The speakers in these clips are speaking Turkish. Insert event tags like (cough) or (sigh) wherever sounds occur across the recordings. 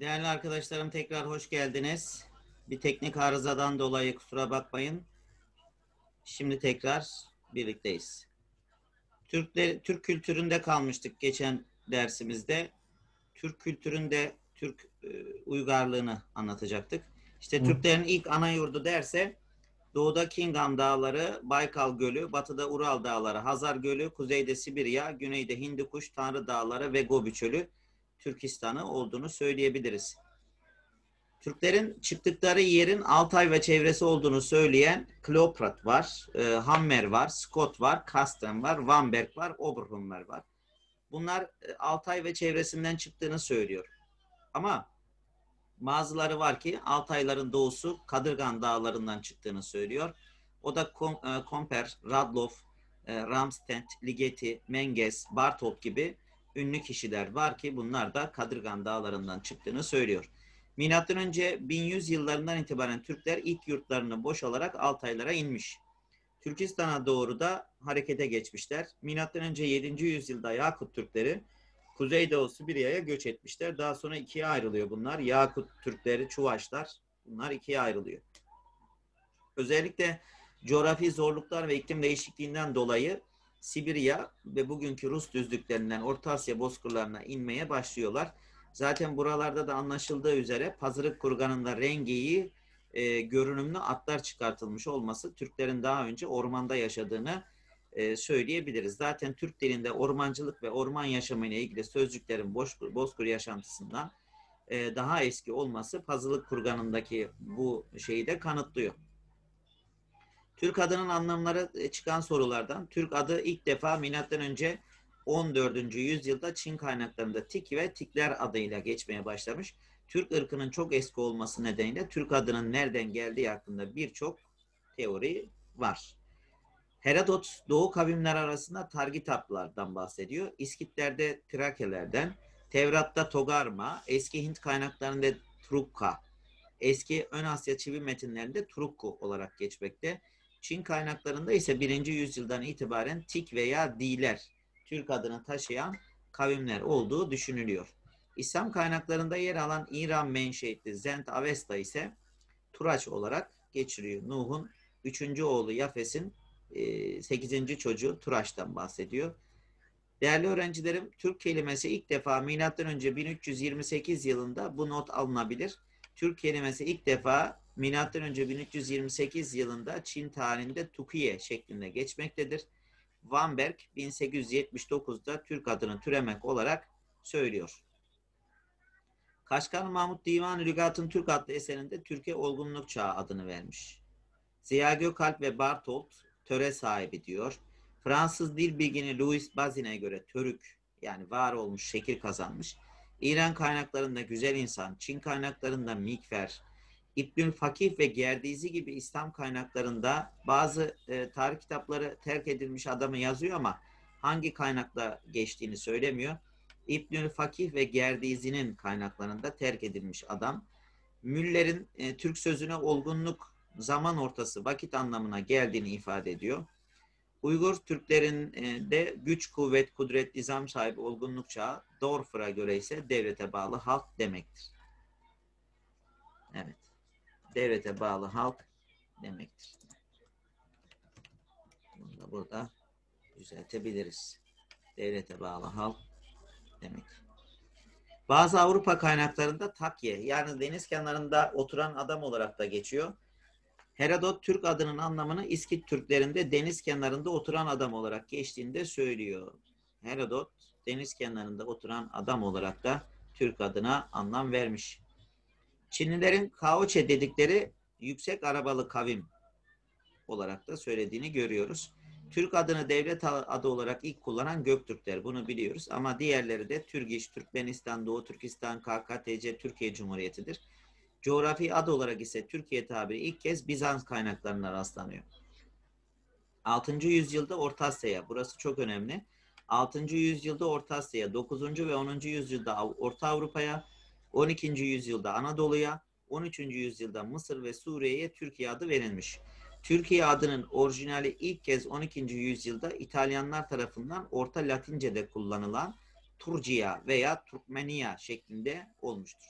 Değerli arkadaşlarım tekrar hoş geldiniz. Bir teknik arızadan dolayı kusura bakmayın. Şimdi tekrar birlikteyiz. Türkler, Türk kültüründe kalmıştık geçen dersimizde. Türk kültüründe Türk e, uygarlığını anlatacaktık. İşte Hı. Türklerin ilk ana yurdu derse doğuda Kingam Dağları, Baykal Gölü, batıda Ural Dağları, Hazar Gölü, kuzeyde Sibirya, güneyde Hindikuş, Tanrı Dağları ve Gobi Çölü Türkistan'ı olduğunu söyleyebiliriz. Türklerin çıktıkları yerin Altay ve çevresi olduğunu söyleyen Kleoprat var, e, Hammer var, Scott var, Kasten var, Vanberg var, Oberhummer var. Bunlar e, Altay ve çevresinden çıktığını söylüyor. Ama bazıları var ki Altayların doğusu Kadırgan dağlarından çıktığını söylüyor. O da e, Komper, Radloff, e, Ramstedt, Ligeti, Menges, Bartolt gibi ünlü kişiler var ki bunlar da Kadırgan dağlarından çıktığını söylüyor. Milattan önce 1100 yıllarından itibaren Türkler ilk yurtlarını boş alarak Altaylara inmiş. Türkistan'a doğru da harekete geçmişler. Milattan önce 7. yüzyılda Yakut Türkleri Kuzeydoğu Sibirya'ya göç etmişler. Daha sonra ikiye ayrılıyor bunlar. Yakut Türkleri, Çuvaşlar bunlar ikiye ayrılıyor. Özellikle coğrafi zorluklar ve iklim değişikliğinden dolayı Sibirya ve bugünkü Rus düzlüklerinden Orta Asya bozkırlarına inmeye başlıyorlar. Zaten buralarda da anlaşıldığı üzere Pazırık kurganında rengiyi e, görünümlü atlar çıkartılmış olması Türklerin daha önce ormanda yaşadığını e, söyleyebiliriz. Zaten Türk dilinde ormancılık ve orman yaşamı ile ilgili sözcüklerin bozkır, bozkır yaşantısından e, daha eski olması Pazılık kurganındaki bu şeyi de kanıtlıyor. Türk adının anlamları e, çıkan sorulardan Türk adı ilk defa milattan önce 14. yüzyılda Çin kaynaklarında Tik ve Tikler adıyla geçmeye başlamış. Türk ırkının çok eski olması nedeniyle Türk adının nereden geldiği hakkında birçok teori var. Herodot Doğu kavimler arasında Targitaplardan bahsediyor. İskitlerde Trakelerden, Tevrat'ta Togarma, eski Hint kaynaklarında Trukka, eski Ön Asya çivi metinlerinde Turukku olarak geçmekte. Çin kaynaklarında ise 1. yüzyıldan itibaren Tik veya Diler Türk adını taşıyan kavimler olduğu düşünülüyor. İslam kaynaklarında yer alan İran menşeitli Zend Avesta ise Turaç olarak geçiriyor. Nuh'un 3. oğlu Yafes'in 8. çocuğu Turaç'tan bahsediyor. Değerli öğrencilerim, Türk kelimesi ilk defa önce 1328 yılında bu not alınabilir. Türk kelimesi ilk defa milattan önce 1328 yılında Çin tarihinde Tukiye şeklinde geçmektedir. Vanberg 1879'da Türk adını türemek olarak söylüyor. Kaşgar Mahmut Divan Lügat'ın Türk adlı eserinde Türkiye Olgunluk Çağı adını vermiş. Ziya Gökalp ve Bartolt töre sahibi diyor. Fransız dil bilgini Louis Bazin'e göre törük yani var olmuş, şekil kazanmış. İran kaynaklarında güzel insan, Çin kaynaklarında mikfer, İbnül Fakih ve Gerdizi gibi İslam kaynaklarında bazı e, tarih kitapları terk edilmiş adamı yazıyor ama hangi kaynakla geçtiğini söylemiyor. İbnül Fakih ve Gerdizi'nin kaynaklarında terk edilmiş adam. Müller'in e, Türk sözüne olgunluk zaman ortası vakit anlamına geldiğini ifade ediyor. Uygur Türklerin de güç, kuvvet, kudret, nizam sahibi olgunluk çağı, Dorfur'a göre ise devlete bağlı halk demektir. Evet. Devlete bağlı halk demektir. Bunu da burada düzeltebiliriz. Devlete bağlı halk demek. Bazı Avrupa kaynaklarında takye yani deniz kenarında oturan adam olarak da geçiyor. Herodot Türk adının anlamını İskit Türklerinde deniz kenarında oturan adam olarak geçtiğinde söylüyor. Herodot deniz kenarında oturan adam olarak da Türk adına anlam vermiş. Çinlilerin Kaoçe dedikleri yüksek arabalı kavim olarak da söylediğini görüyoruz. Türk adını devlet adı olarak ilk kullanan Göktürkler bunu biliyoruz ama diğerleri de Türgiş, Türkmenistan, Doğu Türkistan, KKTC, Türkiye Cumhuriyeti'dir. Coğrafi ad olarak ise Türkiye tabiri ilk kez Bizans kaynaklarına rastlanıyor. 6. yüzyılda Orta Asya'ya, burası çok önemli. 6. yüzyılda Orta Asya'ya, 9. ve 10. yüzyılda Orta Avrupa'ya, 12. yüzyılda Anadolu'ya, 13. yüzyılda Mısır ve Suriye'ye Türkiye adı verilmiş. Türkiye adının orijinali ilk kez 12. yüzyılda İtalyanlar tarafından Orta Latince'de kullanılan Turcia veya Turkmenia şeklinde olmuştur.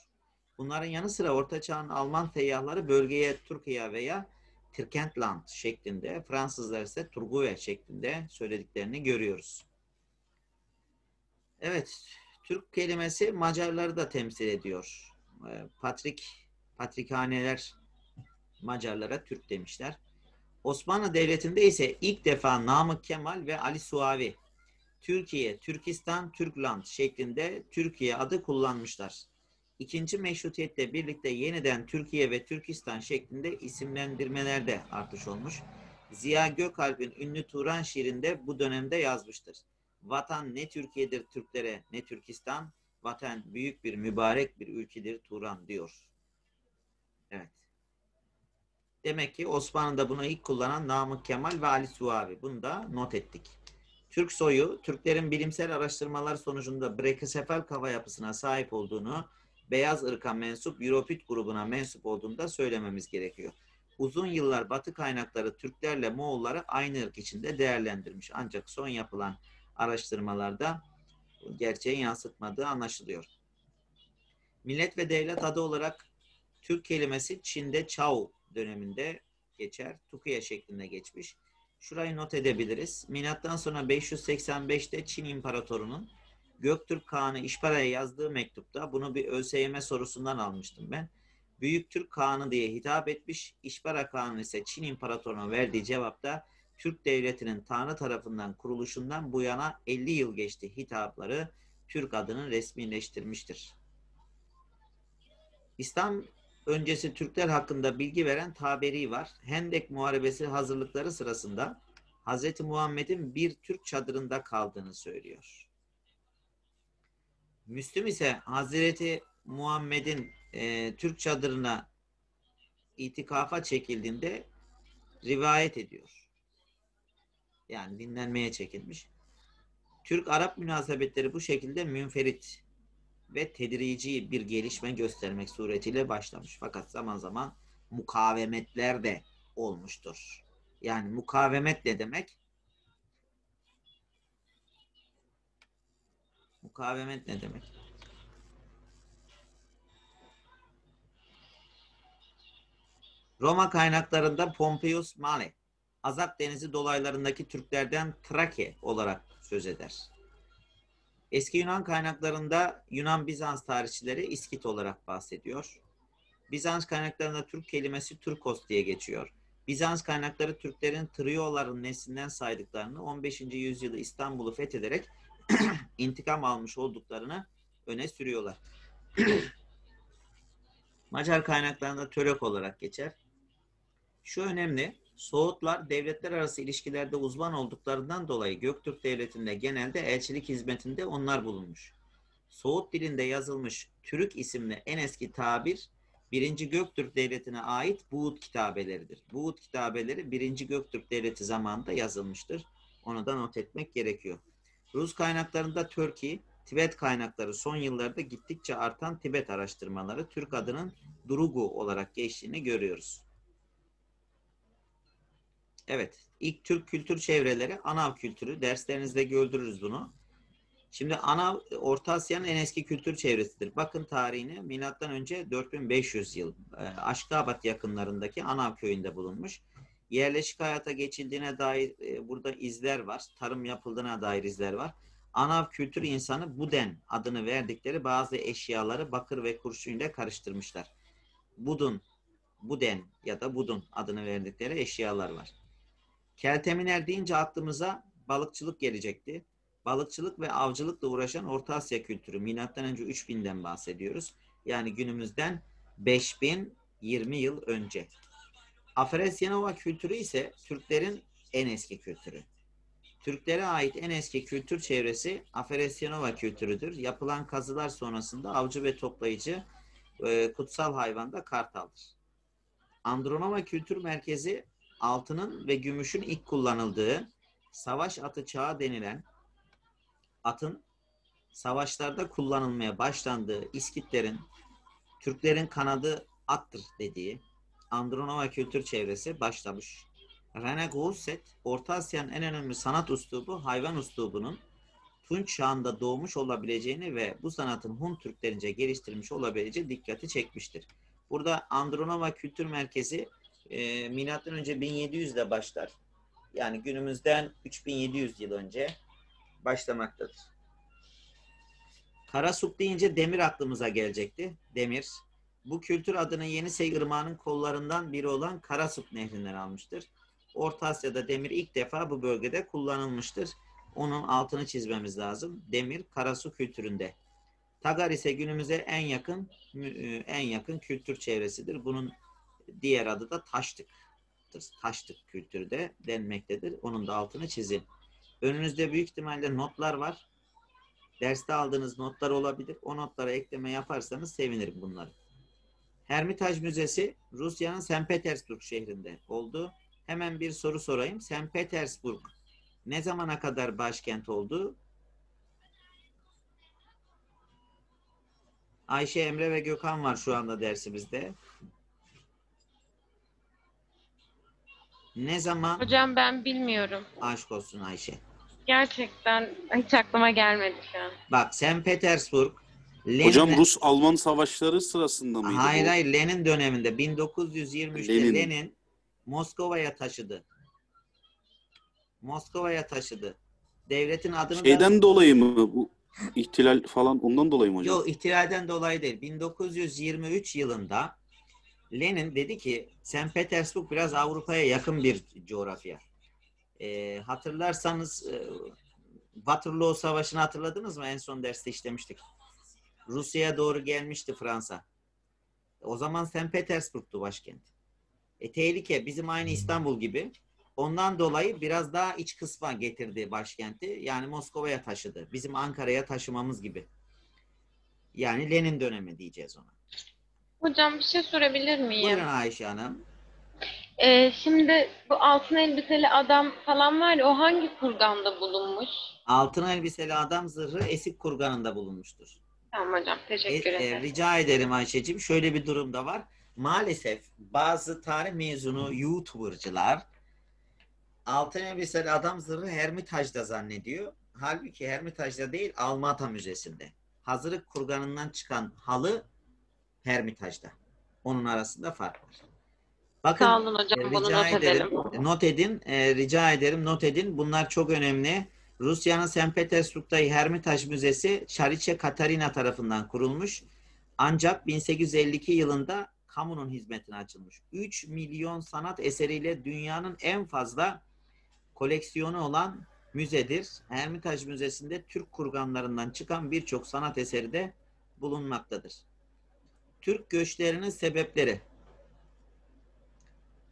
Bunların yanı sıra Orta Çağ'ın Alman seyyahları bölgeye Türkiye veya Tirkentland şeklinde, Fransızlar ise Turguve şeklinde söylediklerini görüyoruz. Evet, Türk kelimesi Macarları da temsil ediyor. Ee, Patrik, Patrikhaneler Macarlara Türk demişler. Osmanlı Devleti'nde ise ilk defa Namık Kemal ve Ali Suavi Türkiye, Türkistan, Türkland şeklinde Türkiye adı kullanmışlar. İkinci meşrutiyetle birlikte yeniden Türkiye ve Türkistan şeklinde isimlendirmelerde artış olmuş. Ziya Gökalp'in ünlü Turan şiirinde bu dönemde yazmıştır. Vatan ne Türkiye'dir Türklere ne Türkistan, vatan büyük bir mübarek bir ülkedir Turan diyor. Evet. Demek ki Osmanlı'da bunu ilk kullanan Namık Kemal ve Ali Suavi. Bunu da not ettik. Türk soyu, Türklerin bilimsel araştırmalar sonucunda brekesefal kafa yapısına sahip olduğunu, beyaz ırka mensup Europit grubuna mensup olduğunu da söylememiz gerekiyor. Uzun yıllar Batı kaynakları Türklerle Moğolları aynı ırk içinde değerlendirmiş. Ancak son yapılan araştırmalarda gerçeği yansıtmadığı anlaşılıyor. Millet ve devlet adı olarak Türk kelimesi Çin'de Chao döneminde geçer. Tukuya şeklinde geçmiş. Şurayı not edebiliriz. Milattan sonra 585'te Çin İmparatoru'nun Göktürk Kağan'ı İşpara'ya yazdığı mektupta bunu bir ÖSYM sorusundan almıştım ben. Büyük Türk Kağan'ı diye hitap etmiş. İşpara Kağan'ı ise Çin İmparatoruna verdiği cevapta Türk Devleti'nin Tanrı tarafından kuruluşundan bu yana 50 yıl geçti hitapları Türk adını resmileştirmiştir. İslam öncesi Türkler hakkında bilgi veren taberi var. Hendek Muharebesi hazırlıkları sırasında Hz. Muhammed'in bir Türk çadırında kaldığını söylüyor. Müslüm ise Hazreti Muhammed'in e, Türk çadırına itikafa çekildiğinde rivayet ediyor. Yani dinlenmeye çekilmiş. Türk-Arap münasebetleri bu şekilde münferit ve tedrici bir gelişme göstermek suretiyle başlamış. Fakat zaman zaman mukavemetler de olmuştur. Yani mukavemet ne demek? Mukavemet ne demek? Roma kaynaklarında Pompeius Male, Azap Denizi dolaylarındaki Türklerden Trake olarak söz eder. Eski Yunan kaynaklarında Yunan-Bizans tarihçileri İskit olarak bahsediyor. Bizans kaynaklarında Türk kelimesi Türkos diye geçiyor. Bizans kaynakları Türklerin Trioların neslinden saydıklarını 15. yüzyılı İstanbul'u fethederek (clears throat) intikam almış olduklarını öne sürüyorlar. (clears throat) Macar kaynaklarında Török olarak geçer. Şu önemli, Soğutlar devletler arası ilişkilerde uzman olduklarından dolayı Göktürk Devleti'nde genelde elçilik hizmetinde onlar bulunmuş. Soğut dilinde yazılmış Türk isimli en eski tabir 1. Göktürk Devleti'ne ait Buğut kitabeleridir. Buğut kitabeleri 1. Göktürk Devleti zamanında yazılmıştır. Onu da not etmek gerekiyor. Rus kaynaklarında Türkiye, Tibet kaynakları son yıllarda gittikçe artan Tibet araştırmaları Türk adının Durugu olarak geçtiğini görüyoruz. Evet, ilk Türk kültür çevreleri Anav kültürü. Derslerinizde gördürürüz bunu. Şimdi Anav Orta Asya'nın en eski kültür çevresidir. Bakın tarihine milattan önce 4500 yıl e, Aşkabat yakınlarındaki Anav köyünde bulunmuş. Yerleşik hayata geçildiğine dair e, burada izler var. Tarım yapıldığına dair izler var. Anav kültür insanı Buden adını verdikleri bazı eşyaları bakır ve kurşun ile karıştırmışlar. Budun, Buden ya da Budun adını verdikleri eşyalar var. Kelteminer deyince aklımıza balıkçılık gelecekti. Balıkçılık ve avcılıkla uğraşan Orta Asya kültürü. Milattan önce 3000'den bahsediyoruz. Yani günümüzden 5020 yıl önce. Afresyanova kültürü ise Türklerin en eski kültürü. Türklere ait en eski kültür çevresi Afresyanova kültürüdür. Yapılan kazılar sonrasında avcı ve toplayıcı e, kutsal hayvan da kartaldır. Andronova Kültür Merkezi altının ve gümüşün ilk kullanıldığı savaş atı çağı denilen atın savaşlarda kullanılmaya başlandığı İskitlerin Türklerin kanadı attır dediği Andronova kültür çevresi başlamış. Rene Gousset, Orta Asya'nın en önemli sanat üslubu hayvan üslubunun Tunç çağında doğmuş olabileceğini ve bu sanatın Hun Türklerince geliştirilmiş olabileceği dikkati çekmiştir. Burada Andronova Kültür Merkezi e, milattan önce 1700 ile başlar. Yani günümüzden 3700 yıl önce başlamaktadır. Karasuk deyince demir aklımıza gelecekti. Demir. Bu kültür adını Yenisey Irmağı'nın kollarından biri olan Karasuk Nehri'nden almıştır. Orta Asya'da demir ilk defa bu bölgede kullanılmıştır. Onun altını çizmemiz lazım. Demir Karasu kültüründe. Tagar ise günümüze en yakın e, en yakın kültür çevresidir. Bunun diğer adı da taştık. Taştık kültürü de denmektedir. Onun da altını çizin. Önünüzde büyük ihtimalle notlar var. Derste aldığınız notlar olabilir. O notlara ekleme yaparsanız sevinirim bunları. Hermitage Müzesi Rusya'nın St. Petersburg şehrinde oldu. Hemen bir soru sorayım. St. Petersburg ne zamana kadar başkent oldu? Ayşe, Emre ve Gökhan var şu anda dersimizde. Ne zaman? Hocam ben bilmiyorum. Aşk olsun Ayşe. Gerçekten hiç aklıma gelmedi şu an. Bak St. Petersburg Lenin Hocam Rus-Alman savaşları sırasında mıydı Hayır bu? hayır Lenin döneminde 1923'te Lenin. Lenin, Moskova'ya taşıdı. Moskova'ya taşıdı. Devletin adını da Şeyden dolayı mı bu ihtilal falan ondan dolayı mı hocam? Yok ihtilalden dolayı değil. 1923 yılında Lenin dedi ki St. Petersburg biraz Avrupa'ya yakın bir coğrafya. Ee, hatırlarsanız e, Waterloo Savaşı'nı hatırladınız mı? En son derste işlemiştik. Rusya'ya doğru gelmişti Fransa. O zaman St. Petersburg'tu başkent. E, tehlike bizim aynı İstanbul gibi. Ondan dolayı biraz daha iç kısma getirdi başkenti. Yani Moskova'ya taşıdı. Bizim Ankara'ya taşımamız gibi. Yani Lenin dönemi diyeceğiz ona. Hocam bir şey sorabilir miyim? Buyurun Ayşe Hanım. Ee, şimdi bu altın elbiseli adam falan var ya o hangi kurganda bulunmuş? Altın elbiseli adam zırhı Esik Kurganı'nda bulunmuştur. Tamam hocam E, teşekkür e, ederim. rica ederim Ayşe'cim. Şöyle bir durum da var. Maalesef bazı tarih mezunu YouTuber'cılar altın elbiseli adam zırhı Hermitage'da zannediyor. Halbuki Hermitage'da değil Almata Müzesi'nde. Hazırlık kurganından çıkan halı Hermitage'da. Onun arasında fark var. Bakın Sağ olun hocam e, bunu rica not ederim. edelim. Not edin. e, rica ederim not edin. Bunlar çok önemli. Rusya'nın St. Petersburg'daki Hermitage Müzesi Çariçe Katarina tarafından kurulmuş. Ancak 1852 yılında kamunun hizmetine açılmış. 3 milyon sanat eseriyle dünyanın en fazla koleksiyonu olan müzedir. Hermitage Müzesi'nde Türk kurganlarından çıkan birçok sanat eseri de bulunmaktadır. Türk göçlerinin sebepleri.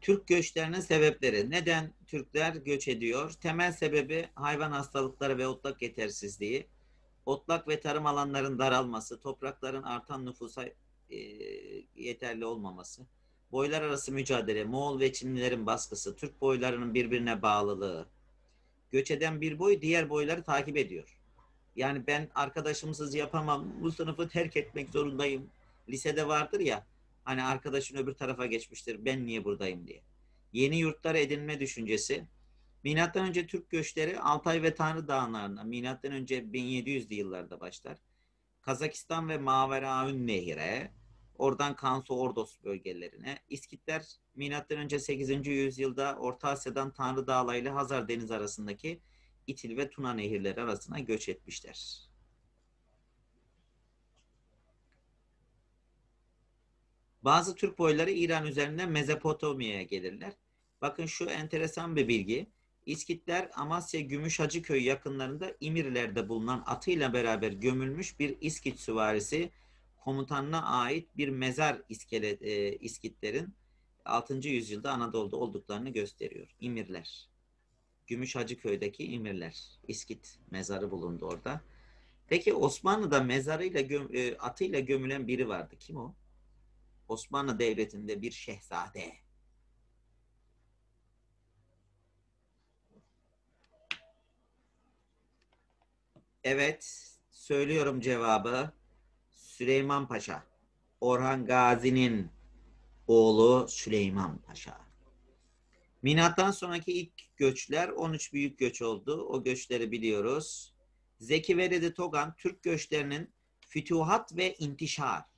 Türk göçlerinin sebepleri. Neden Türkler göç ediyor? Temel sebebi hayvan hastalıkları ve otlak yetersizliği. Otlak ve tarım alanların daralması, toprakların artan nüfusa e, yeterli olmaması, boylar arası mücadele, Moğol ve Çinlilerin baskısı, Türk boylarının birbirine bağlılığı. Göç eden bir boy diğer boyları takip ediyor. Yani ben arkadaşımsız yapamam, bu sınıfı terk etmek zorundayım. Lisede vardır ya, Hani arkadaşın öbür tarafa geçmiştir. Ben niye buradayım diye. Yeni yurtlar edinme düşüncesi. Milattan önce Türk göçleri Altay ve Tanrı Dağları'na milattan önce 1700'lü yıllarda başlar. Kazakistan ve Maveraün Nehir'e, oradan Kansu Ordos bölgelerine. İskitler milattan önce 8. yüzyılda Orta Asya'dan Tanrı Dağları ile Hazar Denizi arasındaki İtil ve Tuna nehirleri arasına göç etmişler. Bazı Türk boyları İran üzerinden Mezopotamya'ya gelirler. Bakın şu enteresan bir bilgi. İskitler Amasya Gümüşhacıköy yakınlarında İmirler'de bulunan atıyla beraber gömülmüş bir İskit süvarisi komutanına ait bir mezar iskelet, e, İskitlerin 6. yüzyılda Anadolu'da olduklarını gösteriyor. İmirler. Gümüşhacıköy'deki İmirler. İskit mezarı bulundu orada. Peki Osmanlı'da mezarıyla göm, e, atıyla gömülen biri vardı. Kim o? Osmanlı Devleti'nde bir şehzade. Evet, söylüyorum cevabı. Süleyman Paşa. Orhan Gazi'nin oğlu Süleyman Paşa. Milattan sonraki ilk göçler 13 büyük göç oldu. O göçleri biliyoruz. Zeki Veledi Togan Türk göçlerinin fütuhat ve intişar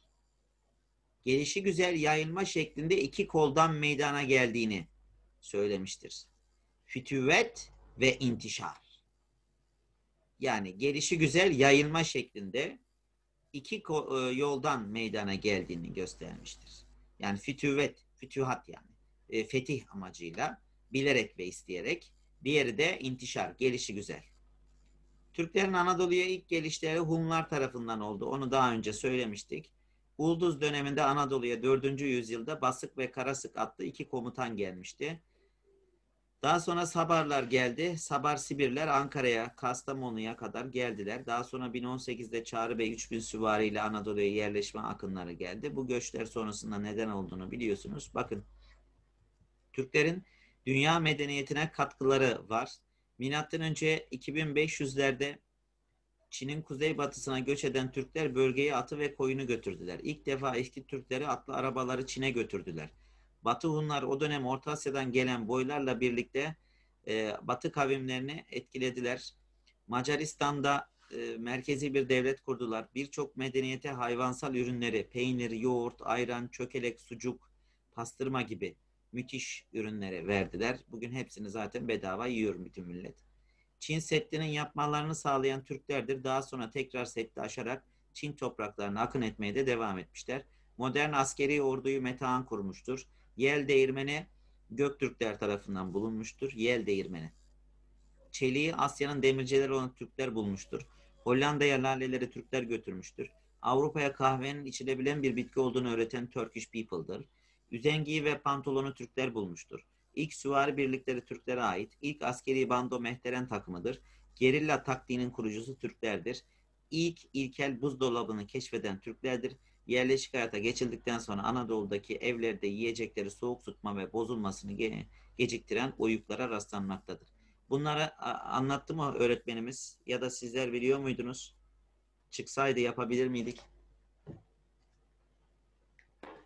gelişi güzel yayılma şeklinde iki koldan meydana geldiğini söylemiştir. Fütüvet ve intişar. Yani gelişi güzel yayılma şeklinde iki e, yoldan meydana geldiğini göstermiştir. Yani fütüvet, fütühat yani. E, fetih amacıyla, bilerek ve isteyerek. Diğeri de intişar, gelişi güzel. Türklerin Anadolu'ya ilk gelişleri Hunlar tarafından oldu. Onu daha önce söylemiştik. Ulduz döneminde Anadolu'ya 4. yüzyılda Basık ve Karasık adlı iki komutan gelmişti. Daha sonra Sabarlar geldi. Sabar Sibirler Ankara'ya, Kastamonu'ya kadar geldiler. Daha sonra 1018'de Çağrı Bey 3000 süvariyle Anadolu'ya yerleşme akınları geldi. Bu göçler sonrasında neden olduğunu biliyorsunuz. Bakın Türklerin dünya medeniyetine katkıları var. Milattan önce 2500'lerde Çin'in kuzeybatısına göç eden Türkler bölgeye atı ve koyunu götürdüler. İlk defa eski Türkleri atlı arabaları Çin'e götürdüler. Batı Hunlar o dönem Orta Asya'dan gelen boylarla birlikte e, Batı kavimlerini etkilediler. Macaristan'da e, merkezi bir devlet kurdular. Birçok medeniyete hayvansal ürünleri, peynir, yoğurt, ayran, çökelek, sucuk, pastırma gibi müthiş ürünleri verdiler. Bugün hepsini zaten bedava yiyor bütün millet. Çin Seddi'nin yapmalarını sağlayan Türklerdir. Daha sonra tekrar Seddi aşarak Çin topraklarına akın etmeye de devam etmişler. Modern askeri orduyu Metehan kurmuştur. Yel değirmeni Göktürkler tarafından bulunmuştur. Yel değirmeni. Çeliği Asya'nın demircileri olan Türkler bulmuştur. Hollanda'ya laleleri Türkler götürmüştür. Avrupa'ya kahvenin içilebilen bir bitki olduğunu öğreten Turkish people'dır. Üzengiyi ve pantolonu Türkler bulmuştur. İlk süvari birlikleri Türklere ait. İlk askeri bando mehteren takımıdır. Gerilla taktiğinin kurucusu Türklerdir. İlk ilkel buzdolabını keşfeden Türklerdir. Yerleşik hayata geçildikten sonra Anadolu'daki evlerde yiyecekleri soğuk tutma ve bozulmasını ge- geciktiren oyuklara rastlanmaktadır. Bunları anlattı mı öğretmenimiz ya da sizler biliyor muydunuz? Çıksaydı yapabilir miydik?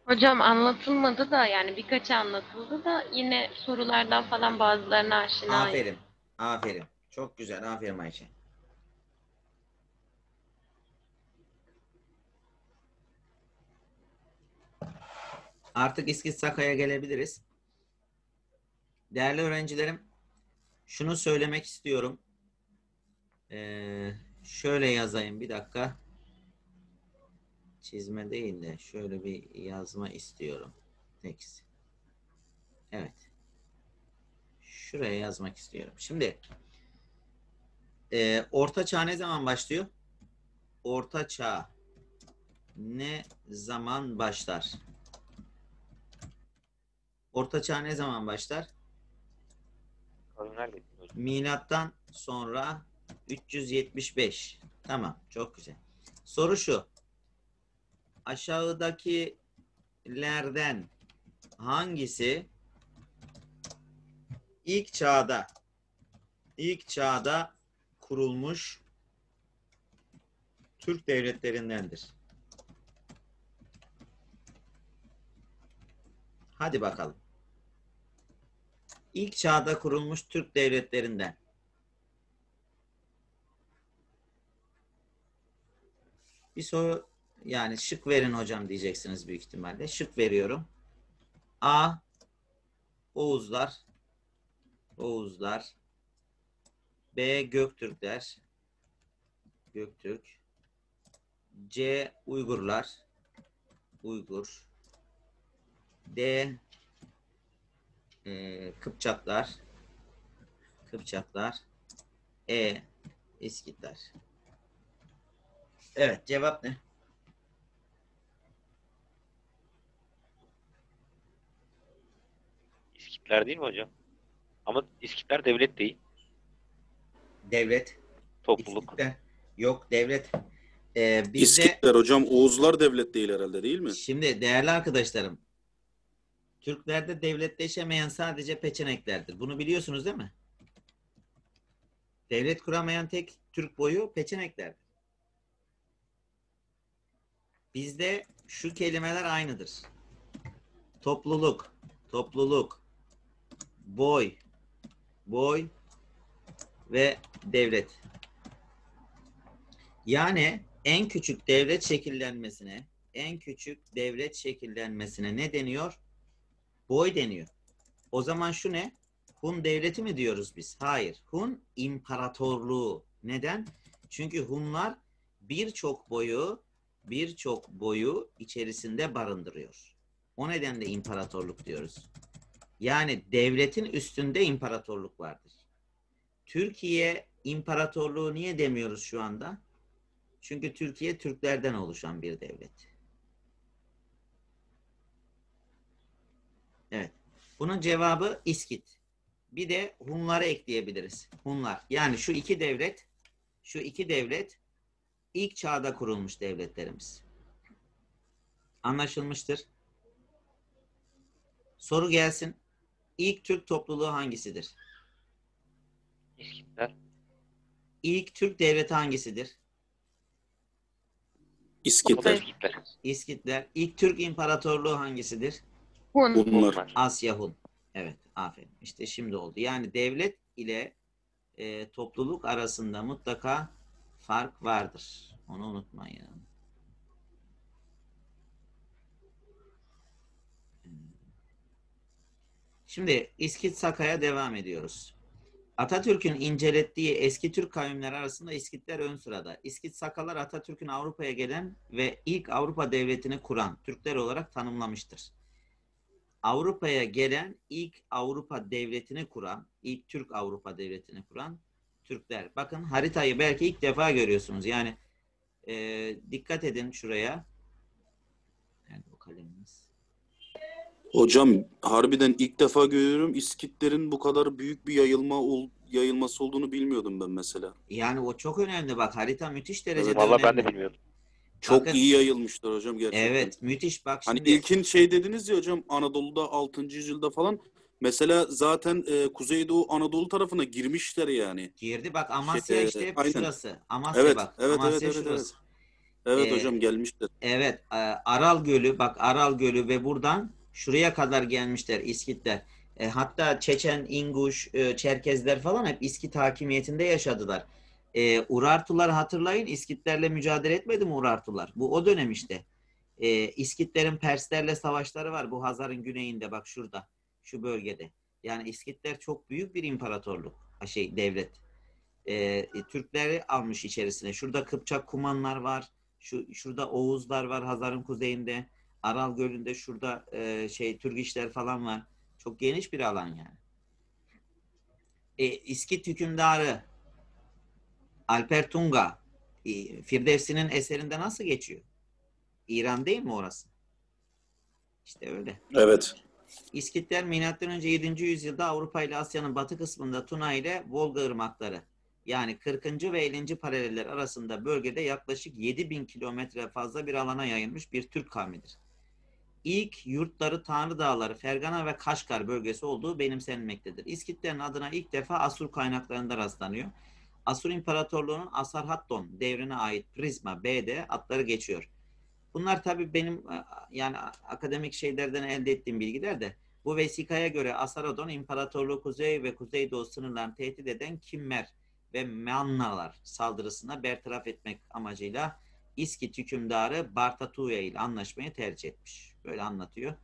Hocam anlatılmadı da yani birkaç anlatıldı da yine sorulardan falan bazılarına aşinayım. Aferin. Aferin. Çok güzel. Aferin Ayşe. Artık İskit Saka'ya gelebiliriz. Değerli öğrencilerim, şunu söylemek istiyorum. Ee, şöyle yazayım bir dakika. Çizme değil de şöyle bir yazma istiyorum. Text. Evet. Şuraya yazmak istiyorum. Şimdi e, Orta Çağ ne zaman başlıyor? Orta Çağ ne zaman başlar? Orta Çağ ne zaman başlar? Milattan sonra 375. Tamam, çok güzel. Soru şu. Aşağıdakilerden hangisi ilk çağda ilk çağda kurulmuş Türk devletlerindendir? Hadi bakalım. İlk çağda kurulmuş Türk devletlerinden. Bir soru yani şık verin hocam diyeceksiniz büyük ihtimalle. Şık veriyorum. A. Oğuzlar. Oğuzlar. B. Göktürkler. Göktürk. C. Uygurlar. Uygur. D. e, Kıpçaklar. Kıpçaklar. E. İskitler. Evet cevap ne? İskitler değil mi hocam? Ama İskitler devlet değil. Devlet. Topluluk. İskitler. Yok devlet. Ee, bizde İskitler hocam Oğuzlar devlet değil herhalde değil mi? şimdi değerli arkadaşlarım Türklerde devletleşemeyen sadece peçeneklerdir. Bunu biliyorsunuz değil mi? Devlet kuramayan tek Türk boyu peçeneklerdir. Bizde şu kelimeler aynıdır. Topluluk, topluluk, boy, boy ve devlet. Yani en küçük devlet şekillenmesine, en küçük devlet şekillenmesine ne deniyor? Boy deniyor. O zaman şu ne? Hun devleti mi diyoruz biz? Hayır. Hun imparatorluğu. Neden? Çünkü Hunlar birçok boyu birçok boyu içerisinde barındırıyor. O nedenle imparatorluk diyoruz. Yani devletin üstünde imparatorluk vardır. Türkiye imparatorluğu niye demiyoruz şu anda? Çünkü Türkiye Türklerden oluşan bir devlet. Evet. Bunun cevabı İskit. Bir de Hunları ekleyebiliriz. Hunlar. Yani şu iki devlet, şu iki devlet ilk çağda kurulmuş devletlerimiz. Anlaşılmıştır. Soru gelsin. İlk Türk topluluğu hangisidir? İskitler. İlk Türk devleti hangisidir? İskitler. İskitler. İskitler. İlk Türk imparatorluğu hangisidir? Hun. Bunlar. Bunlar. Asya Hun. Evet, aferin. İşte şimdi oldu. Yani devlet ile e, topluluk arasında mutlaka fark vardır. Onu unutmayın. Şimdi İskit Saka'ya devam ediyoruz. Atatürk'ün incelettiği eski Türk kavimleri arasında İskitler ön sırada. İskit Sakalar Atatürk'ün Avrupa'ya gelen ve ilk Avrupa devletini kuran Türkler olarak tanımlamıştır. Avrupa'ya gelen ilk Avrupa devletini kuran, ilk Türk Avrupa devletini kuran Türkler. Bakın haritayı belki ilk defa görüyorsunuz. Yani e, dikkat edin şuraya. Nerede o kalemimiz? Hocam harbiden ilk defa görüyorum İskitlerin bu kadar büyük bir yayılma ol, yayılması olduğunu bilmiyordum ben mesela. Yani o çok önemli bak. Harita müthiş derecede Vallahi ben önemli. de bilmiyordum. Çok Bakın- iyi yayılmışlar hocam gerçekten. Evet, müthiş bak Hani şimdi. ilkin şey dediniz ya hocam Anadolu'da 6. yüzyılda falan mesela zaten e, Kuzeydoğu Anadolu tarafına girmişler yani. Girdi bak Amasya Şey, işte hep aynen. şurası. Amasya Evet, bak. evet, Amasya evet, evet, şurası. Evet Ee, hocam gelmişler. Evet, e, Aral Gölü, bak Aral Gölü ve buradan şuraya kadar gelmişler İskitler. E, hatta Çeçen, İnguş, e, Çerkezler falan hep İskit hakimiyetinde yaşadılar. E, Urartular hatırlayın, İskitlerle mücadele etmedi mi Urartular? Bu o dönem işte. E, İskitlerin Perslerle savaşları var bu Hazar'ın güneyinde bak şurada, şu bölgede. Yani İskitler çok büyük bir imparatorluk, şey devlet. E, Türkleri almış içerisine. Şurada Kıpçak Kumanlar var. Şu şurada Oğuzlar var Hazar'ın kuzeyinde. Aral Gölü'nde şurada e, şey Türgişler falan var. Çok geniş bir alan yani. E, İskit hükümdarı Alper Tunga e, Firdevsi'nin eserinde nasıl geçiyor? İran değil mi orası? İşte öyle. Evet. İskitler M.Ö. 7. yüzyılda Avrupa ile Asya'nın batı kısmında Tuna ile Volga ırmakları yani 40. ve 50. paraleller arasında bölgede yaklaşık 7000 kilometre fazla bir alana yayılmış bir Türk kavmidir. İlk yurtları Tanrı Dağları, Fergana ve Kaşgar bölgesi olduğu benimsenmektedir. İskitlerin adına ilk defa Asur kaynaklarında rastlanıyor. Asur İmparatorluğu'nun Asarhaddon devrine ait Prisma B'de adları geçiyor. Bunlar tabii benim e, yani akademik şeylerden elde ettiğim bilgiler de bu vesikaya göre Asaradon İmparatorluğu kuzey ve kuzeydoğu sınırlarını tehdit eden Kimmer ve Mannalar saldırısına bertaraf etmek amacıyla İskit hükümdarı Bartatuya ile anlaşmayı tercih etmiş. Böyle anlatıyor.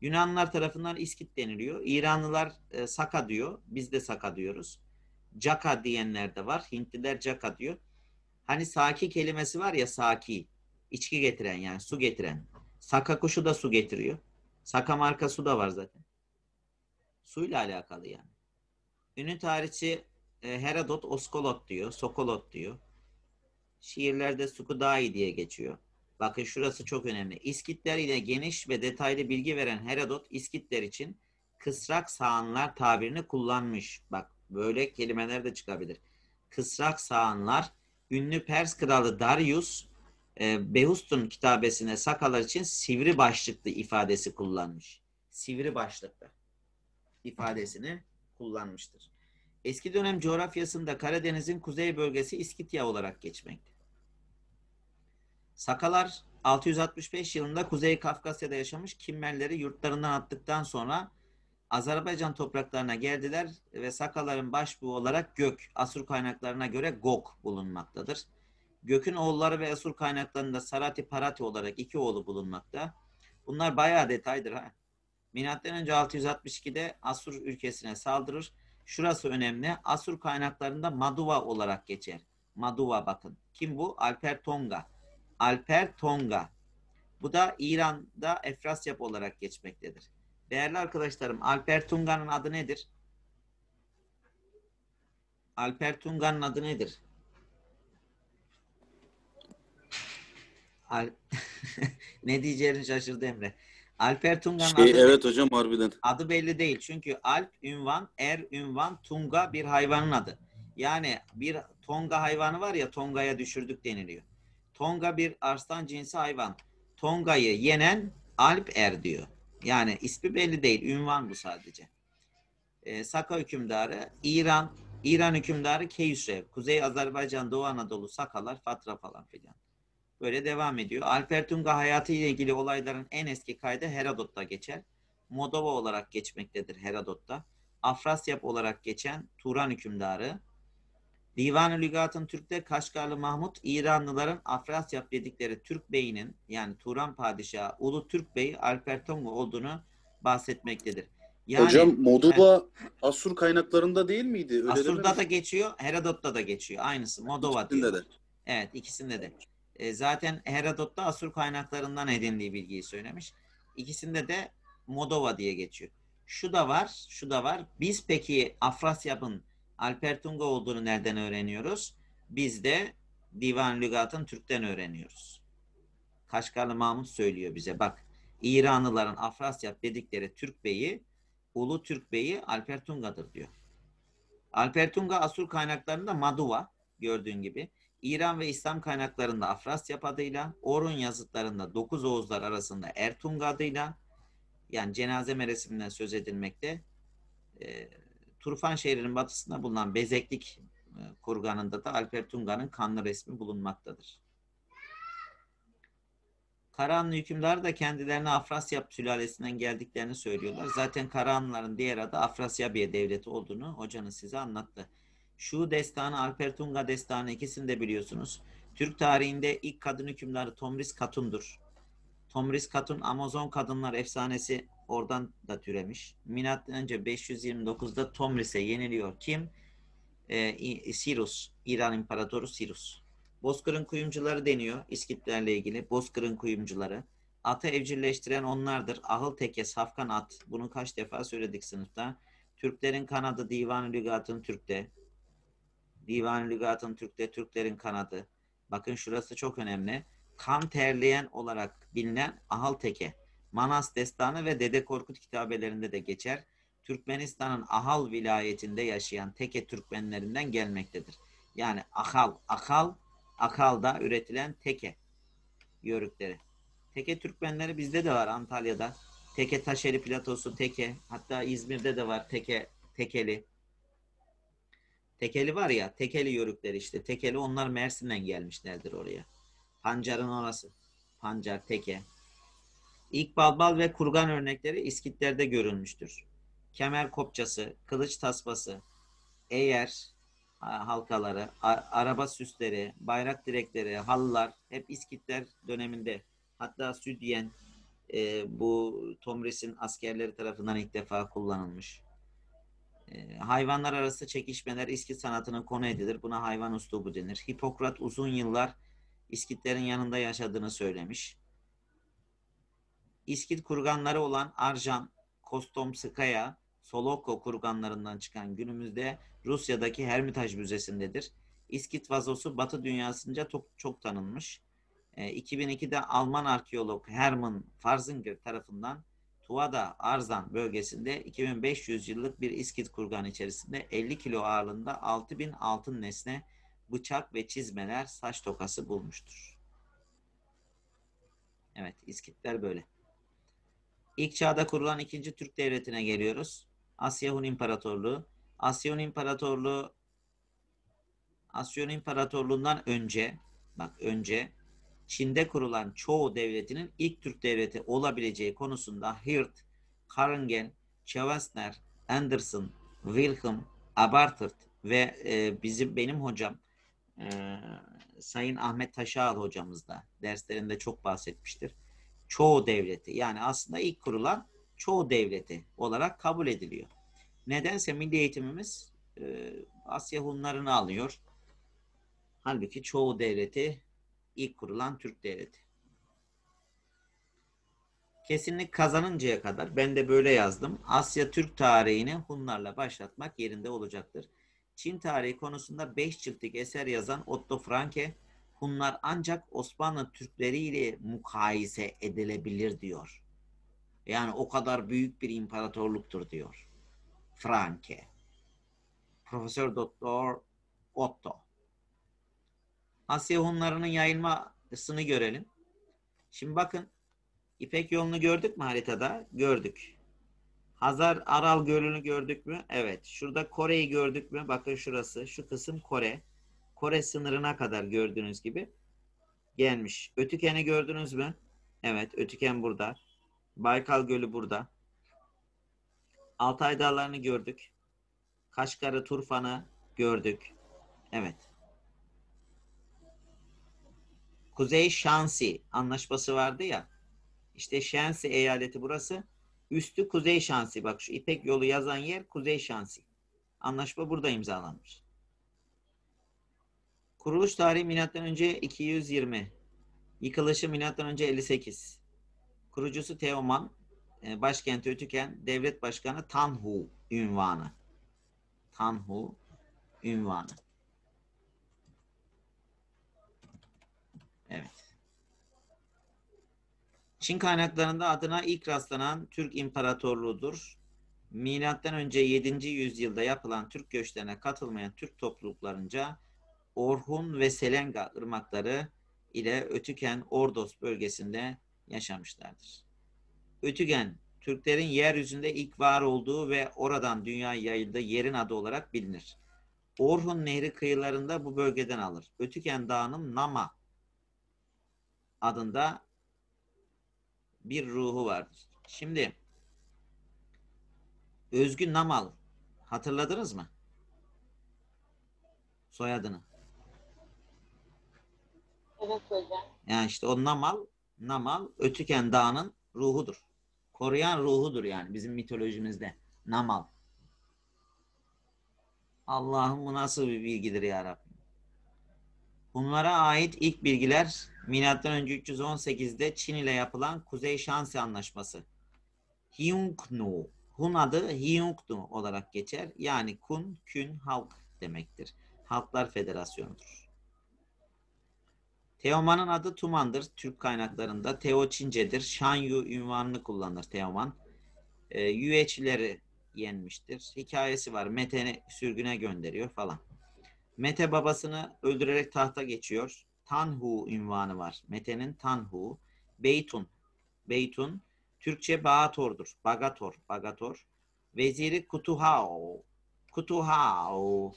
Yunanlılar tarafından İskit deniliyor. İranlılar e, Saka diyor. Biz de Saka diyoruz. Caka diyenler de var. Hintliler Caka diyor. Hani saki kelimesi var ya saki. içki getiren yani su getiren. Saka kuşu da su getiriyor. Saka marka su da var zaten. Suyla alakalı yani. Ünlü tarihçi e, Herodot Oskolot diyor. Sokolot diyor. Şiirlerde Sukudai diye geçiyor. Bakın şurası çok önemli. İskitler ile geniş ve detaylı bilgi veren Herodot İskitler için kısrak sağanlar tabirini kullanmış. Bak böyle kelimeler de çıkabilir. Kısrak sağanlar ünlü Pers kralı Darius e, Behustun kitabesine Sakalar için sivri başlıklı ifadesi kullanmış. Sivri başlıklı ifadesini kullanmıştır. Eski dönem coğrafyasında Karadeniz'in kuzey bölgesi İskitya olarak geçmekte. Sakalar 665 yılında Kuzey Kafkasya'da yaşamış Kimmerleri yurtlarından attıktan sonra Azerbaycan topraklarına geldiler ve Sakaların başbuğu olarak Gök, Asur kaynaklarına göre Gok bulunmaktadır. Gök'ün oğulları ve Asur kaynaklarında Sarati Parati olarak iki oğlu bulunmakta. Bunlar bayağı detaydır ha. Milattan önce 662'de Asur ülkesine saldırır. Şurası önemli. Asur kaynaklarında Maduva olarak geçer. Maduva bakın. Kim bu? Alper Tonga. Alper Tonga. Bu da İran'da Efrasyap olarak geçmektedir. Değerli arkadaşlarım, Alper Tunga'nın adı nedir? Alper Tunga'nın adı nedir? Al- (laughs) ne diyeceğini şaşırdı Emre. Alper Tunga'nın Şey, adı, evet hocam harbiden. adı belli değil. Çünkü Alp ünvan, er ünvan, Tunga bir hayvanın adı. Yani bir Tonga hayvanı var ya Tonga'ya düşürdük deniliyor. Tonga bir arslan cinsi hayvan. Tonga'yı yenen Alp er diyor. Yani ismi belli değil. Ünvan bu sadece. Ee, Saka hükümdarı İran İran hükümdarı Keyhüsrev. Kuzey Azerbaycan, Doğu Anadolu, Sakalar, Fatra falan filan. Böyle devam ediyor. Alper Tunga hayatı ile ilgili olayların en eski kaydı Herodot'ta geçer. Modova olarak geçmektedir Herodot'ta. Afrasyap olarak geçen Turan hükümdarı. Divan-ı Lügat'ın Türk'te Kaşgarlı Mahmut, İranlıların Afrasyap dedikleri Türk beyinin yani Turan padişahı Ulu Türk Bey Alper Tonga olduğunu bahsetmektedir. Yani hocam Moldova Asur kaynaklarında değil miydi? Öyle Asur'da da geçiyor, Herodot'ta da geçiyor. Aynısı. Modova İkisinde diyorlar. de. Evet, ikisinde de. E, zaten Herodot'ta Asur kaynaklarından edindiği bilgiyi söylemiş. İkisinde de Modova diye geçiyor. Şu da var, şu da var. Biz peki Afrasyap'ın Alper Tunga olduğunu nereden öğreniyoruz? Biz de Divan Lügat'ın Türk'ten öğreniyoruz. Kaşgarlı Mahmut söylüyor bize. Bak, İranlıların Afrasyap dedikleri Türk beyi, Ulu Türk beyi Alper Tunga'dır diyor. Alper Tunga Asur kaynaklarında Maduva gördüğün gibi. İran ve İslam kaynaklarında Afrasyap adıyla, Orhun yazıtlarında Dokuz Oğuzlar arasında Ertunga adıyla, yani cenaze merasiminden söz edilmekte. E, Turfan şehrinin batısında bulunan Bezeklik e, kurganında da Alper Tunga'nın kanlı resmi bulunmaktadır. Karahanlı hükümdarı da kendilerine Afrasyap sülalesinden geldiklerini söylüyorlar. Zaten Karahanlıların diğer adı Afrasyabiye devleti olduğunu hocanız size anlattı. Şu destanı Alper Tunga destanı ikisini de biliyorsunuz. Türk tarihinde ilk kadın hükümdarı Tomris Katun'dur. Tomris Katun Amazon kadınlar efsanesi oradan da türemiş. Milattan önce 529'da Tomris'e yeniliyor. Kim? Ee, Sirus. İran İmparatoru Sirus. Bozkır'ın kuyumcuları deniyor İskitlerle ilgili. Bozkır'ın kuyumcuları. Atı evcilleştiren onlardır. Ahıl teke, safkan at. Bunu kaç defa söyledik sınıfta. Türklerin kanadı Divan-ı Lügat'ın Türk'te. Divan-ı Lügat'ın Türk'te Türklerin kanadı. Bakın şurası çok önemli. Kan terleyen olarak bilinen Ahal Teke. Manas Destanı ve Dede Korkut kitabelerinde de geçer. Türkmenistan'ın Ahal vilayetinde yaşayan Teke Türkmenlerinden gelmektedir. Yani Ahal, Akal, Akal'da üretilen Teke yörükleri. Teke Türkmenleri bizde de var Antalya'da. Teke Taşeli platosu Teke. Hatta İzmir'de de var Teke, Tekeli. Tekeli var ya, Tekeli yörükleri işte. Tekeli onlar Mersin'den gelmişlerdir oraya. Pancar'ın orası. Pancar, Teke. İlk balbal ve kurgan örnekleri İskitlerde görülmüştür. Kemer kopçası, kılıç tasması, eğer ha- halkaları, araba süsleri, bayrak direkleri, halılar hep İskitler döneminde. Hatta südyen e, bu Tomris'in askerleri tarafından ilk defa kullanılmış. E, hayvanlar arası çekişmeler İskit sanatının konu edilir. Buna hayvan uslubu denir. Hipokrat uzun yıllar İskitlerin yanında yaşadığını söylemiş. İskit kurganları olan Arjan, Kostomskaya, Soloko kurganlarından çıkan günümüzde Rusya'daki Hermitage Müzesi'ndedir. İskit vazosu Batı dünyasınca çok, çok tanınmış. E, 2002'de Alman arkeolog Hermann Farzinger tarafından Tuvada Arzan bölgesinde 2500 yıllık bir İskit kurganı içerisinde 50 kilo ağırlığında 6000 altın nesne, bıçak ve çizmeler, saç tokası bulmuştur. Evet, İskitler böyle. İlk çağda kurulan ikinci Türk devletine geliyoruz. Asya Hun İmparatorluğu. Asya Hun İmparatorluğu Asya Hun İmparatorluğundan önce bak önce Çin'de kurulan çoğu devletinin ilk Türk devleti olabileceği konusunda Hirt, Karungen, Chavasner, Anderson, Wilhelm, Abartert ve e, bizim benim hocam Ee, Sayın Ahmet Taşağal hocamız da derslerinde çok bahsetmiştir. Çoğu devleti yani aslında ilk kurulan çoğu devleti olarak kabul ediliyor. Nedense milli eğitimimiz e, Asya Hunlarını alıyor. Halbuki çoğu devleti ilk kurulan Türk devleti. Kesinlik kazanıncaya kadar ben de böyle yazdım. Asya Türk tarihini Hunlarla başlatmak yerinde olacaktır. Çin tarihi konusunda 5 ciltlik eser yazan Otto Franke, Hunlar ancak Osmanlı Türkleri ile mukayese edilebilir diyor. Yani o kadar büyük bir imparatorluktur diyor. Franke. Profesör Doktor Otto. Asya Hunlarının yayılmasını görelim. Şimdi bakın İpek yolunu gördük mü haritada? Gördük. Hazar Aral Gölü'nü gördük mü? Evet. Şurada Kore'yi gördük mü? Bakın şurası. Şu kısım Kore. Kore sınırına kadar gördüğünüz gibi gelmiş. Ötüken'i gördünüz mü? Evet. Ötüken burada. Baykal Gölü burada. Altay Dağları'nı gördük. Kaşgarı Turfan'ı gördük. Evet. Kuzey Şansi anlaşması vardı ya. İşte Şansi eyaleti burası. Üstü Kuzey Şansi. Bak şu İpek yolu yazan yer Kuzey Şansi. Anlaşma burada imzalanmış. Kuruluş tarihi milattan önce 220. Yıkılışı milattan önce 58. Kurucusu Teoman, e, başkenti Ötüken, devlet başkanı Tanhu ünvanı. Tanhu ünvanı. Evet. Çin kaynaklarında adına ilk rastlanan Türk İmparatorluğu'dur. Milattan önce 7. yüzyılda yapılan Türk göçlerine katılmayan Türk topluluklarınca Orhun ve Selenga ırmakları ile Ötüken Ordos bölgesinde yaşamışlardır. Ötügen, Türklerin yeryüzünde ilk var olduğu ve oradan dünyaya yayıldığı yerin adı olarak bilinir. Orhun Nehri kıyılarında bu bölgeden alır. Ötüken Dağı'nın Nama adında bir ruhu vardır. Şimdi Özgün Namal hatırladınız mı? Soyadını. Evet hocam. Yani işte o Namal, Namal Ötüken Dağı'nın ruhudur. Koruyan ruhudur yani bizim mitolojimizde. Namal. Allah'ım bu nasıl bir bilgidir ya Rabbim. Bunlara ait ilk bilgiler milattan önce 318'de Çin ile yapılan Kuzey Şansi Anlaşması. Hyungnu. Hun adı Hyungnu olarak geçer. Yani Kun, Kün, halk demektir. Halklar Federasyonu'dur. Teoman'ın adı Tuman'dır. Türk kaynaklarında Teo Çincedir. Shanyu ünvanını kullanır Teoman. E, Yüeçileri yenmiştir. Hikayesi var. Mete'ni sürgüne gönderiyor falan. Mete babasını öldürerek tahta geçiyor. Tanhu ünvanı var. Mete'nin Tanhu. Beytun. Beytun. Türkçe Bagator'dur. Bagator. Bagator. Veziri Kutuhao. Kutuhao.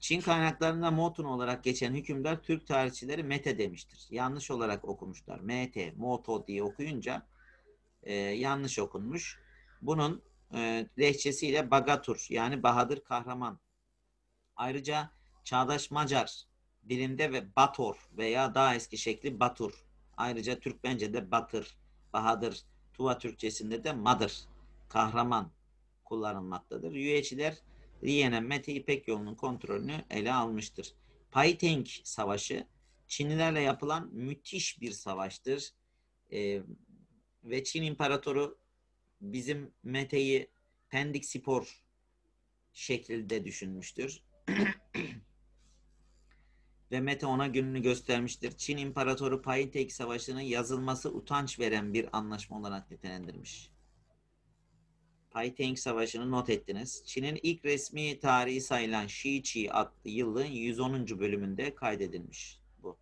Çin kaynaklarında Motun olarak geçen hükümdar Türk tarihçileri Mete demiştir. Yanlış olarak okumuşlar. Mete, Moto diye okuyunca e, yanlış okunmuş. Bunun e, lehçesiyle Bagatur yani Bahadır Kahraman. Ayrıca Çağdaş Macar dilinde ve Bator veya daha eski şekli Batur. Ayrıca Türkmence'de Batır, Bahadır, Tuva Türkçesinde de Madır, kahraman kullanılmaktadır. Yüeçiler Riyen'e Mete İpek yolunun kontrolünü ele almıştır. Paiteng Savaşı Çinlilerle yapılan müthiş bir savaştır. Ee, ve Çin İmparatoru bizim Mete'yi Pendik Spor şeklinde düşünmüştür. (clears throat) ve Mete ona gününü göstermiştir. Çin İmparatoru Paiteng Savaşı'nın yazılması utanç veren bir anlaşma olarak nitelendirmiş. Paiteng Savaşı'nı not ettiniz. Çin'in ilk resmi tarihi sayılan Shiqi adlı yılın 110. bölümünde kaydedilmiş bu.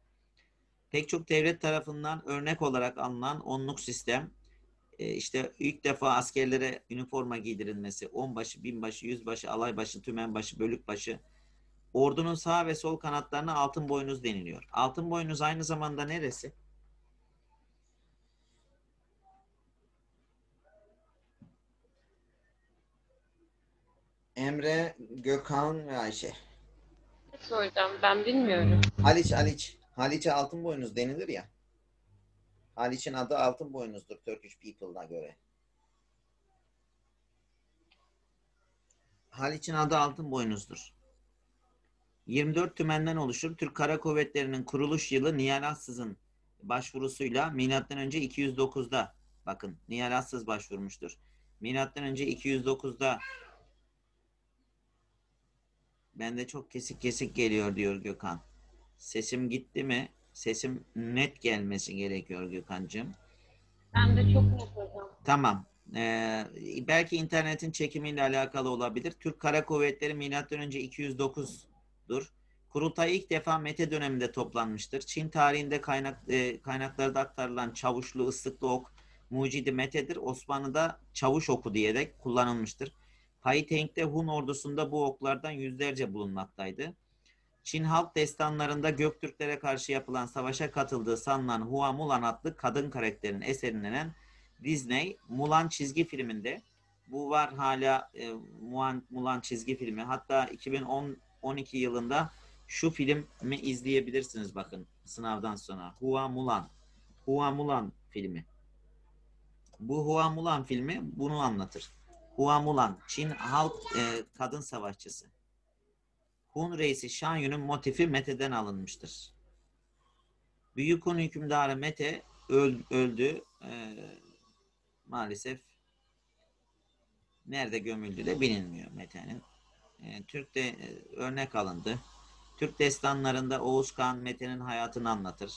Pek çok devlet tarafından örnek olarak alınan onluk sistem, e, işte ilk defa askerlere üniforma giydirilmesi, onbaşı, binbaşı, yüzbaşı, alaybaşı, tümenbaşı, bölükbaşı, ordunun sağ ve sol kanatlarına altın boynuz deniliyor. Altın boynuz aynı zamanda neresi? Emre, Gökhan ve Ayşe. neresi hocam? Ben bilmiyorum. Haliç, Haliç. Haliç'e altın boynuz denilir ya. Haliç'in adı altın boynuzdur Turkish people'ına göre. Haliç'in adı altın boynuzdur. 24 tümenden oluşur. Türk Kara Kuvvetleri'nin kuruluş yılı Nihal Assız'ın başvurusuyla milattan önce 209'da bakın Nihal Assız başvurmuştur. Milattan önce 209'da bende çok kesik kesik geliyor diyor Gökhan. Sesim gitti mi? Sesim net gelmesi gerekiyor Gökhan'cığım. Ben de çok net hocam. Tamam. Ee, belki internetin çekimiyle alakalı olabilir. Türk Kara Kuvvetleri milattan önce 209'dur. Kurultay ilk defa Mete döneminde toplanmıştır. Çin tarihinde kaynak e, kaynaklarda aktarılan çavuşlu ıslıklı ok mucidi Mete'dir. Osmanlı'da çavuş oku diye de kullanılmıştır. Payitenk'te Hun ordusunda bu oklardan yüzlerce bulunmaktaydı. Çin halk destanlarında Göktürklere karşı yapılan savaşa katıldığı sanılan Hua Mulan adlı kadın karakterin eserinden Disney Mulan çizgi filminde bu var hala e, Mulan, Mulan çizgi filmi. Hatta 2012 yılında şu filmi izleyebilirsiniz bakın sınavdan sonra. Hua Mulan. Hua Mulan filmi. Bu Hua Mulan filmi bunu anlatır. Hua Mulan Çin halk e, kadın savaşçısı. Hun reisi Shan Yun'un motifi Mete'den alınmıştır. Büyük Hun hükümdarı Mete öl- öldü. E, maalesef nerede gömüldü de bilinmiyor Mete'nin. E, Türk'te e, örnek alındı. Türk destanlarında Oğuz Kağan Mete'nin hayatını anlatır.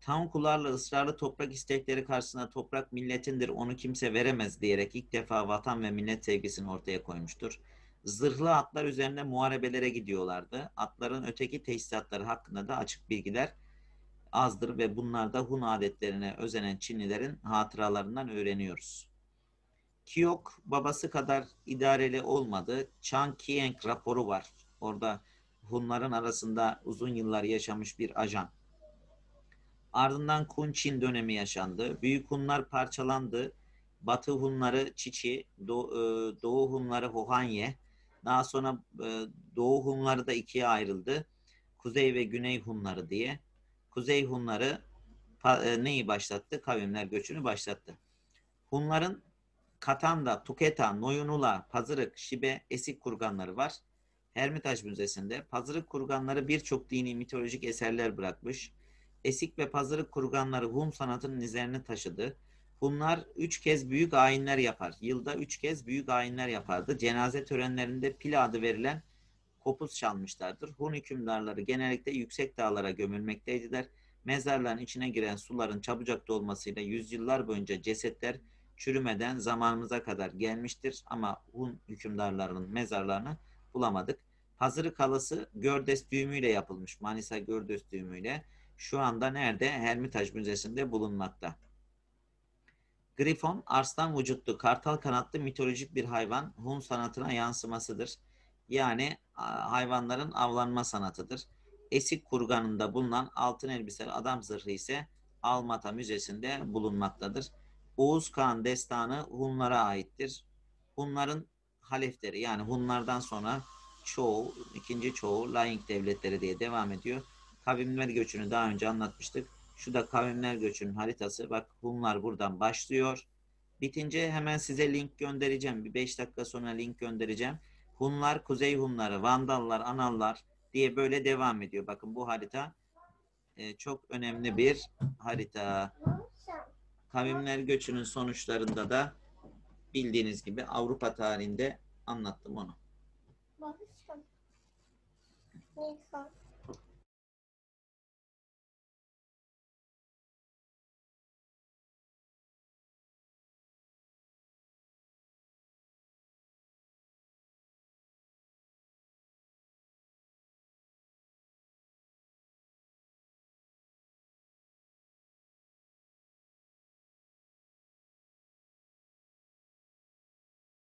Tankularla ısrarlı toprak istekleri karşısında toprak milletindir onu kimse veremez diyerek ilk defa vatan ve millet sevgisini ortaya koymuştur. Zırhlı atlar üzerinde muharebelere gidiyorlardı. Atların öteki tesisatları hakkında da açık bilgiler azdır ve bunlarda Hun adetlerine özenen Çinlilerin hatıralarından öğreniyoruz. Kiyok babası kadar idareli olmadı. Chang Kieng raporu var. Orada Hunların arasında uzun yıllar yaşamış bir ajan. Ardından Kun Çin dönemi yaşandı. Büyük Hunlar parçalandı. Batı Hunları Çiçi, Doğu, e, Doğu Hunları Hohanye. Daha sonra e, Doğu Hunları da ikiye ayrıldı. Kuzey ve Güney Hunları diye. Kuzey Hunları e, neyi başlattı? Kavimler göçünü başlattı. Hunların Katanda, Tuketa, Noyunula, Pazırık, Şibe, Esik kurganları var. Hermitage Müzesi'nde Pazırık kurganları birçok dini mitolojik eserler bırakmış. Esik ve Pazırık kurganları Hun sanatının izlerini taşıdı. Hunlar üç kez büyük ayinler yapar. Yılda üç kez büyük ayinler yapardı. Cenaze törenlerinde pil adı verilen kopuz çalmışlardır. Hun hükümdarları genellikle yüksek dağlara gömülmekteydiler. Mezarların içine giren suların çabucak dolmasıyla yüzyıllar boyunca cesetler çürümeden zamanımıza kadar gelmiştir. Ama Hun hükümdarlarının mezarlarını bulamadık. Pazırık halısı Gördes düğümüyle yapılmış. Manisa Gördes düğümüyle. Şu anda nerede? Hermitage Müzesi'nde bulunmakta. Grifon, arslan vücutlu, kartal kanatlı mitolojik bir hayvan. Hun sanatına yansımasıdır. Yani hayvanların avlanma sanatıdır. Esik kurganında bulunan altın elbiseli adam zırhı ise Almata Müzesi'nde bulunmaktadır. Oğuz Kağan destanı Hunlara aittir. Hunların halefteri yani Hunlardan sonra çoğu, ikinci çoğu Laing devletleri diye devam ediyor. Kavimler göçünü daha önce anlatmıştık. Şu da kavimler göçünün haritası. Bak Hunlar buradan başlıyor. Bitince hemen size link göndereceğim. Bir 5 dakika sonra link göndereceğim. Hunlar, Kuzey Hunları, Vandallar, Anallar diye böyle devam ediyor. Bakın bu harita e, çok önemli bir harita. Kavimler göçünün sonuçlarında da bildiğiniz gibi Avrupa tarihinde anlattım onu. Babacığım. Neyse.